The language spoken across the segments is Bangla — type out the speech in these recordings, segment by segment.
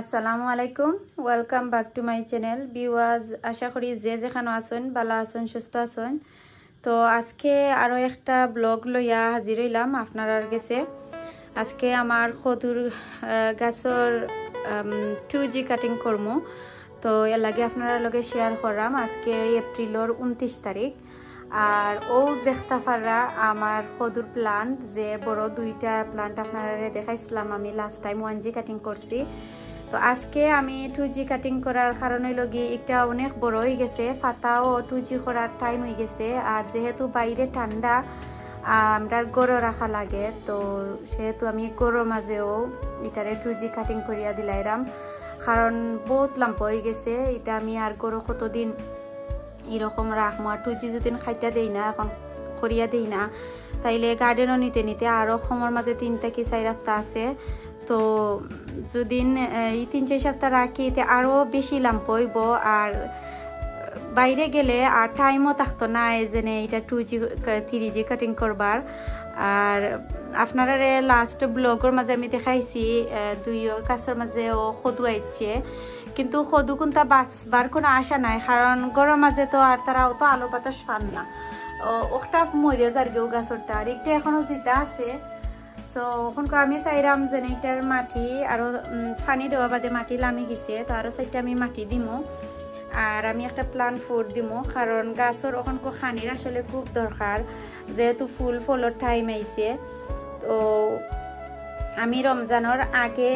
আসসালামু আলাইকুম। Welcome back to my channel বিওয়াজ আশা করি যে যেখানে আসুন ভালো আসুন সুস্থ আসুন তো আজকে আরও একটা ব্লগ লইয়া হাজির হইলাম আপনার গেছে আজকে আমার সদুর গাছর টু জি কাটিং করমু। তো এর লাগে আপনারা লগে শেয়ার করাম আজকে এপ্রিলর উনত্রিশ তারিখ। আর ও দেখতে পারা আমার সদুর প্লান্ট যে বড় দুইটা প্লান্ট আপনারা দেখাইছিলাম আমি last time one G cutting করছি। তো আজকে আমি টু জি কাটিং করার কারণে লগি এটা অনেক বড় হয়ে গেছে, ফাতাও টু জি করার টাইম হয়ে গেছে। আর যেহেতু বাইরে ঠান্ডা আমরা গরো রাখা লাগে, তো সেহেতু আমি গরোর মাঝেও এটারে টু জি কাটিং করিয়া দিলাইরাম। কারণ বহুত লাম্প হয়ে গেছে, এটা আমি আর গরো কতদিন এরকম রাখব আর টু জি যদি খাইটা দেই না, এখন করিয়া দেই না, তাইলে গার্ডেনও নিতে নিতে আরও সময়ের মাঝে তিনটা কি চাই রাখতে আছে। তো যদি এই তিন চার সপ্তাহ রাখি এতে আরও বেশি লাম হইব আর বাইরে গেলে আর টাইমও থাকতো না যেনে এটা two G three G cutting করবার। আর আপনারা লাস্ট ব্লগের মাঝে আমি দেখাইছি দুই কাছের মাঝে ও সদু আইছে। কিন্তু সদু কোনটা বাঁচবার কোনো আশা নাই, কারণ গরম মাঝে তো আর তারা অত আলো বাতাস পান না। ওটা মরে যার গেও গাছরটা, আর একটা এখনও যেটা আছে তো ওখানকার আমি চাইরাম যে এটার মাটি আরও ফানি দেওয়া বাদে মাটি লামি গেছে, তো আরও চাইটা আমি মাটি দিমো। আর আমি একটা প্লান ফুড দিমো, কারণ গাছের ওখানকার খানির আসলে খুব দরকার, যেহেতু ফুল ফলর টাইম আইছে। তো আমি রমজানের আগে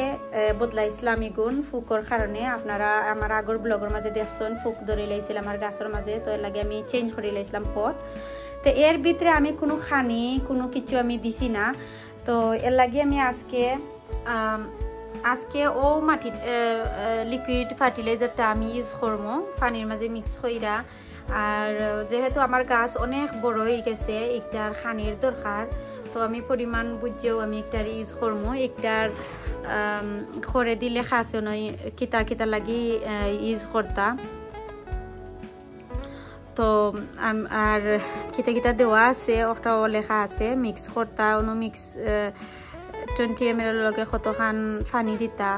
বদলাইছিলাম গুণ ফুকর কারণে আপনারা আমার আগর ব্লগের মাঝে দেখছেন ফুক ধরে লাইছিল আমার গাছের মাঝে তো এর লাগে আমি চেঞ্জ করে লাইছিলাম পট তো এর ভিতরে আমি কোনো খানি, কোনো কিছু আমি দিছি না। তো এর লাগে আমি আজকে আজকে ও মাটি লিকুইড ফার্টিলাইজারটা আমি ইউজ করবো পানির মাঝে মিক্স কইরা। আর যেহেতু আমার গাছ অনেক বড় হয়ে গেছে একটার খানির দরকার তো আমি পরিমাণ বুঝেও আমি একটার ইউজ করবো একটার করে দিলে খাসে নয় কিতা কিতা লাগি ইউজ করতা। তো আর কিতা কিতা দেওয়া আছে ওটাও লেখা আছে মিক্স করতা অনু মিক্স টোয়েন্টি এম এর লগে কতখান ফানি দিতা।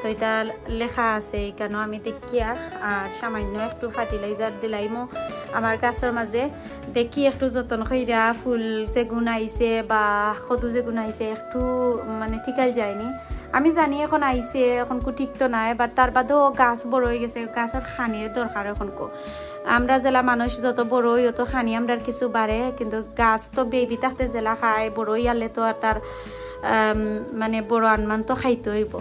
তো এটা লেখা আছে কেন আমি দেখিয়া, আর সামান্য একটু ফার্টিলাইজার দিলাইমো আমার গাছের মাঝে দেখি একটু যতন কইরা, ফুল যে গুণ আইছে বা সদু যে গুণ আইছে, একটু মানে ঠিকাই যায়নি। আমি জানি এখন আইছে, এখন কো ঠিক তো নাই বাট তার বাদেও গাছ বড় হয়ে গেছে গাছের খানির দরকার এখন কো। আমরা জেলা মানুষ যত বড় হই অত খানি আমরা কিছু বাড়ে কিন্তু গাছ তো বেবি থাকতে জেলা খায় বড় ইয়ালে তো আর তার মানে বড় আনমান তো খাইতে হইব।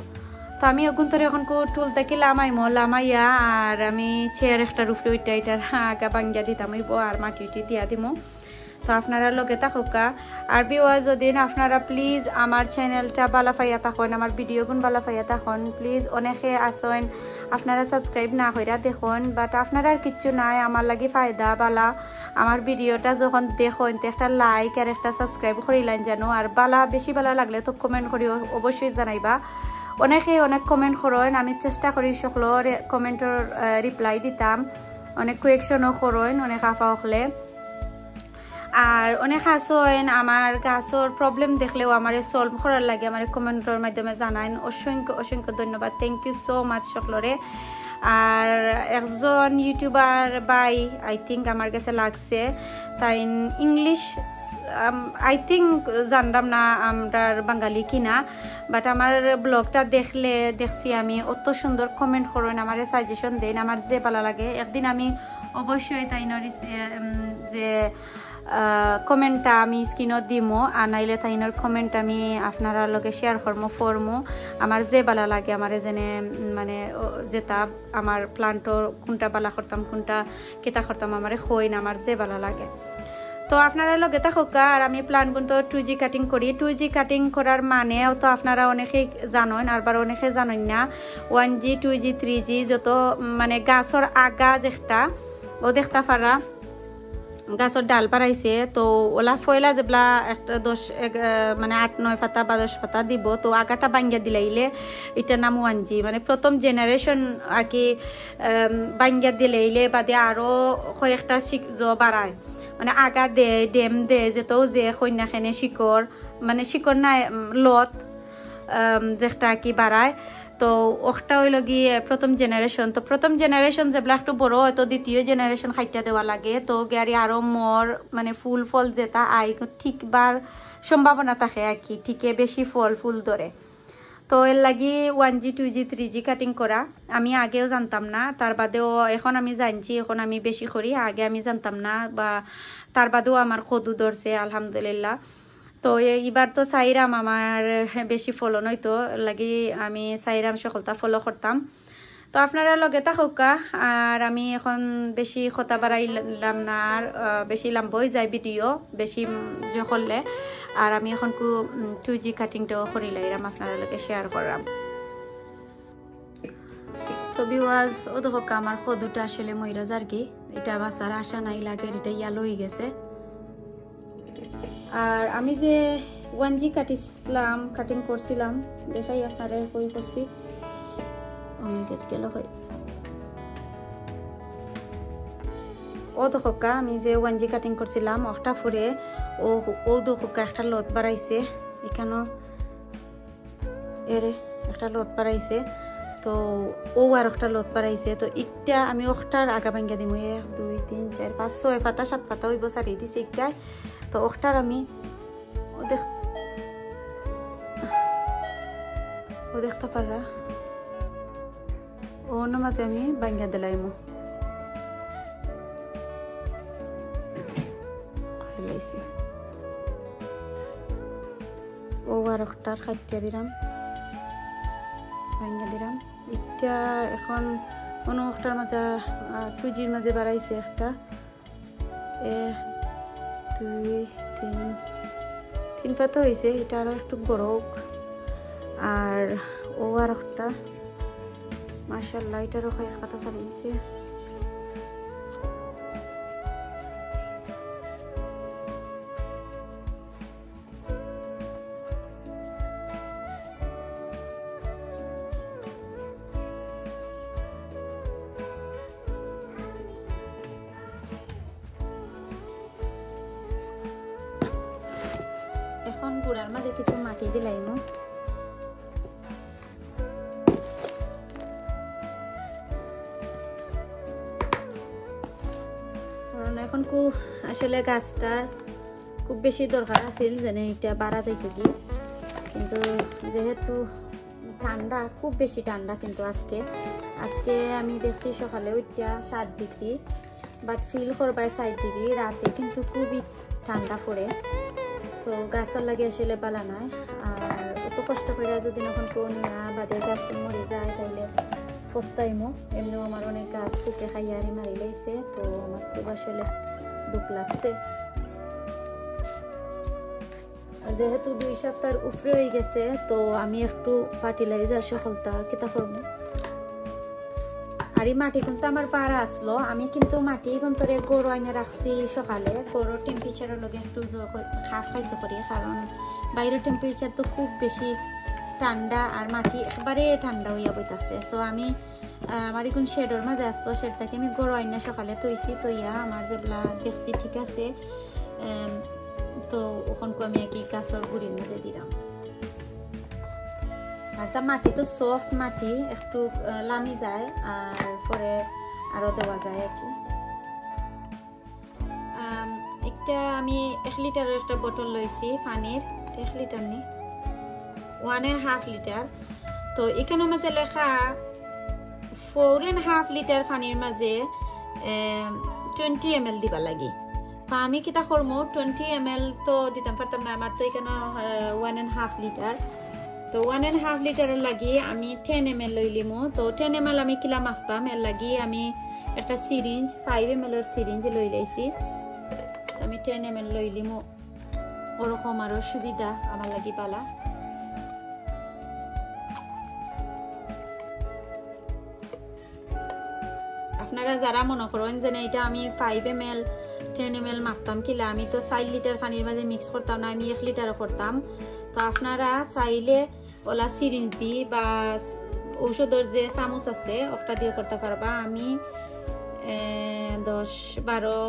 তো আমি ওগুন তোর এখন টুল থেকে লামাইমো লামাইয়া আর আমি চেয়ার একটা রুফলে ওইটা এটার আগা বাঙ্গিয়া দিতাম হইব আর মাটি উটি দিয়া দিমো। তো আপনারা লগে থাকুকা আর বিওয়া যদি আপনারা প্লিজ আমার চ্যানেলটা বালা ফাইয়া থাকুন, আমার ভিডিওগুন বালা ফাইয়া থাকুন। প্লিজ অনেকে আসেন আপনারা সাবস্ক্রাইব না কইরা দেখুন বাট আপনারা আর কিচ্ছু নাই, আমার লাগে ফায়দা, বালা। আমার ভিডিওটা যখন দেখুন, তো একটা লাইক আর একটা সাবস্ক্রাইব করিলেন জানো আর বালা, বেশি বালা লাগলে তো কমেন্ট করি অবশ্যই জানাইবা। অনেকে অনেক কমেন্ট করেন, আমি চেষ্টা করি সকলের কমেন্টর রিপ্লাই দিতাম। অনেক কুয়েকশনও করেন, অনেক আফা হলে। আর অনেক আসেন আমার গাছর প্রবলেম দেখলেও আমার সলভ করার লাগে, আমার কমেন্টের মাধ্যমে জানাইন। অসংখ্য অসংখ্য ধন্যবাদ। থ্যাংক ইউ সো মাচ সকলরে। আর একজন ইউটিউবার বাই আই থিঙ্ক আমার কাছে লাগছে, তাই ইংলিশ আই থিঙ্ক জানলাম না আমরা বাঙালি কিনা বাট আমার ব্লগটা দেখলে, দেখছি আমি অত সুন্দর কমেন্ট করেন, আমার সাজেশন দেন, আমার যে ভালো লাগে। একদিন আমি অবশ্যই তাই যে কমেন্টটা আমি স্ক্রিনত দিমো আর নাইলে তাইনের কমেন্ট আমি আপনারা লগে শেয়ার করমো ফরমো আমার যে বালা লাগে, আমার যেনে মানে যেটা আমার প্লান্টর কোনটা বালা করতাম কোনটা কেতা করতাম আমার হই না আমার যে বালা লাগে। তো আপনারা লগে থাকা আর আমি প্লান কিন্তু টু জি কাটিং করি। টু জি কাটিং করার মানে তো আপনারা অনেকেই জানেন আরবার অনেকে জানেন না। One G two G three G যত মানে গাছর আগা যেটা ও দেখতে পারা গাছর ডাল পারাইছে তো ওলা ফয়লা যেবলা একটা দশ মানে আট নয় পাতা বা দশ পাতা দিব, তো আগাটা বাঙ্গিয়া দিলাইলে এটা নাম ওয়ানজি মানে প্রথম জেনারেশন আর কি বাঙ্গিয়া দিলাইলে বাদে আরও কয়েকটা জ বাড়ায় মানে আগা দে ডেম দে যেতেও যে কন্যাখানে শিকড় মানে শিকড় নাই লত যেটা কি বাড়ায় তো ওটা হইল গিয়ে প্রথম জেনারেশন তো প্রথম জেনারেশন যেগুলা একটু বড় হয়, তো দ্বিতীয় জেনারেশন খাইটা দেওয়া লাগে। তো গাড়ি আরও মর মানে ফুল ফল যেটা আই, ঠিকবার সম্ভাবনা থাকে আর কি, ঠিকে বেশি ফল ফুল ধরে। তো এর লাগি one G two G three G cutting করা। আমি আগেও জানতাম না, তার বাদেও এখন আমি জানছি, এখন আমি বেশি করি। আগে আমি জানতাম না বা তার বাদেও আমার কদু ধরছে, আলহামদুলিল্লাহ। তো এবার তো সাইরাম আমার বেশি ফলো নইতো লাগি আমি সাইরাম সকলটা ফলো করতাম। তো আপনারা লগে থাকুকা, আর আমি এখন বেশি কথা বাড়াইলাম না, আর বেশি লাম্বই যায় ভিডিও বেশি করলে। আর আমি এখন কু টু জি কাটিংটাও করি লাইরাম, আপনারা লগে শেয়ার করলাম তো বিওয়াজ ও দেখো আমার সদুটা আসলে ময়রা যার কি, এটা বাসার আশা নাই, লাগে, এটা ইয়ালো হয়ে গেছে। আর আমি যে ওয়ান জি কাটিছিলাম কাটিং করছিলাম, দেখাই আপনারা কই করছি। অনেক গেল হয়। ও দোকা আমি যে ওয়ান জি কাটিং করছিলাম একটা ফুরে ও ও দোকা একটা লত বাড়াইছে। এখানেও এরে একটা লত বাড়াইছে। তো ও আর একটা লত বাড়াইছে। তো ইটা আমি ওটার আগা ভাঙ্গা দিম। দুই, তিন, চার, পাঁচ, ছয় পাতা, সাত পাতা ওই বসারি দিছে ইটায় তো ওটার আমি ও দেখ ও দেখতে পাররা ওর মাঝে আমি ভাঙ্গা দিলাইমো ও আর একটার খাইটিয়া দিলাম ভাঙ্গা দিলাম এটা এখন অন্য একটার মাঝে টু জির মাঝে বাড়াইছে একটা। এক দুই, তিন তিন পাতা হয়েছে এটা আরও একটু বড় আর ও আর একটা মার্শাল্লাহ এটারও কয়েক পাতা চালিয়েছে গুড়ার মাঝে কিছু মাটি দিলাইম কারণ এখন খুব আসলে গাছটার খুব বেশি দরকার আছিল যেন এটা বাড়া যাইতো কি কিন্তু যেহেতু ঠান্ডা খুব বেশি ঠান্ডা কিন্তু আজকে আজকে আমি দেখছি সকালে ওইটা সাত ডিগ্রি বাট ফিল করবাই সাত ডিগ্রি রাতে কিন্তু খুবই ঠান্ডা পড়ে তো গাছের লাগে আসলে পালা নাই। আর এত কষ্ট করে যদি এখন কেউ নিয়া বাদে গাছ মরে যায়, তাইলে পস্তাইমো। এমনিও আমার অনেক গাছ ফুকে খাইয়ারি মারি লাইছে, তো আমার খুব আসলে দুঃখ লাগছে। যেহেতু দুই সপ্তাহ উপরে হয়ে গেছে, তো আমি একটু ফার্টিলাইজার সফলতা কেতা করব? এই মাটি কিন্তু আমার পাড়া আসলো আমি কিন্তু মাটি কিন্তু গরু আইনে রাখছি সকালে। গরুর টেম্পারেচারের লগে একটু খাপ খাইতে করি কারণ বাইরের টেম্পারেচার তো খুব বেশি ঠান্ডা আর মাটি একবারে ঠান্ডা হইয়া বইতাছে সো আমি আমার এখন শেডর মাঝে আসলো শেডটাকে আমি গরু আইনা সকালে তৈছি তৈয়া আমার যেগুলা দেখছি ঠিক আছে। তো, ওখানকু আমি আর কি গাছর গুড়ির মাঝে দিলাম তা মাটি তো সফট মাটি, একটু লামি যায়, আর পরে আরও দেওয়া যায় আর কি। একটা আমি এক লিটারের একটা বোতল লইছি পানির এক লিটার নি? ওয়ান এন্ড হাফ লিটার তো এখানের মাঝে লেখা ফোর এন্ড হাফ লিটার পানির মাঝে টোয়েন্টি এম এল দিবা লাগে। আমি কিতা করব টোয়েন্টি এম এল তো দিতাম পারতাম না, আমার তো এখানে ওয়ান এন্ড হাফ লিটার তো ওয়ান এন্ড হাফ লিটারের লাগি আমি টেন এম এল লইলিমো তো টেন এম এল আমি কিলা মাখতাম, এর লাগি আমি একটা সিরিঞ্জ ফাইভ এম এল এর সিরিঞ্জ লই লাইছি। আমি টেন এম এল লই লইলিমো ওরকম আরও সুবিধা আমার লাগি পালা। আপনারা যারা মনে করেন যে এটা আমি five M L ten M L মাখতাম কিলা, আমি তো চার লিটার পানির মাঝে মিক্স করতাম না, আমি এক লিটার করতাম। তো আপনারা চাইলে ওলা সিরিঞ্জ দি বা ঔষধের যে চামচ আছে ওটা দিয়ে করতে পারবা আমি দশ বারো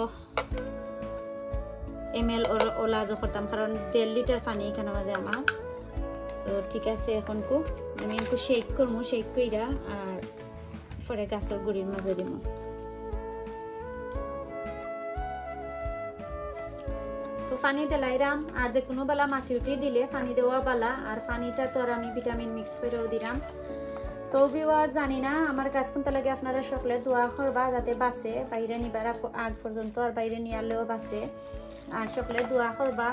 এম এল ওলা যে করতাম কারণ দেড় লিটার পানি এখানে মাঝে আমার তো ঠিক আছে এখন কু। আমি একটু শেক করব শেক কইরা আর পরে গাছের গুড়ির মাঝে দিব তো পানি দিলাইরাম, আর যে কোনো বেলা মাটি উঠি দিলে পানি দেওয়া বালা, আর পানিটা তো আর আমি ভিটামিন মিক্স করেও দিলাম তো বিওয়া জানি না, আমার গাছ কোনটা লাগে আপনারা সকলে দোয়া করবা যাতে বাঁচে, বাইরে নিবার আগ পর্যন্ত আর বাইরে নিয়ালেও বাঁচে। আর সকলে দোয়া করবা।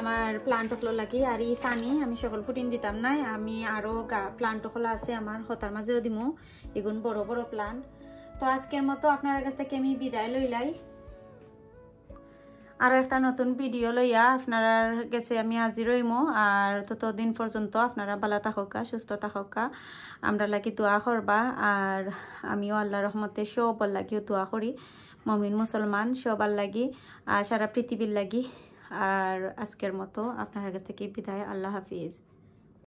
আমার প্লান্ট লাগি আর এই পানি, আমি সকল ফুটিন দিতাম নাই, আমি আরও গা প্লান্ট হলো আছে আমার, হতার মাঝেও দিমু, এগুন বড় বড় প্লান্ট তো আজকের মতো আপনার কাছ থেকে আমি বিদায় লইলাই। আরও একটা নতুন ভিডিও লইয়া আপনার গেছে আমি আজি রইম আর ততদিন পর্যন্ত আপনারা ভালো থাকা সুস্থ থাকা আমরা লাগি দোয়া করবা। আর আমিও আল্লাহ রহমতে সব লাগিও দোয়া করি। মমিন মুসলমান, সবার লাগি, আর সারা পৃথিবীর লাগি। আর আজকের মতো আপনার কাছ থেকে বিদায়। আল্লাহ হাফিজ।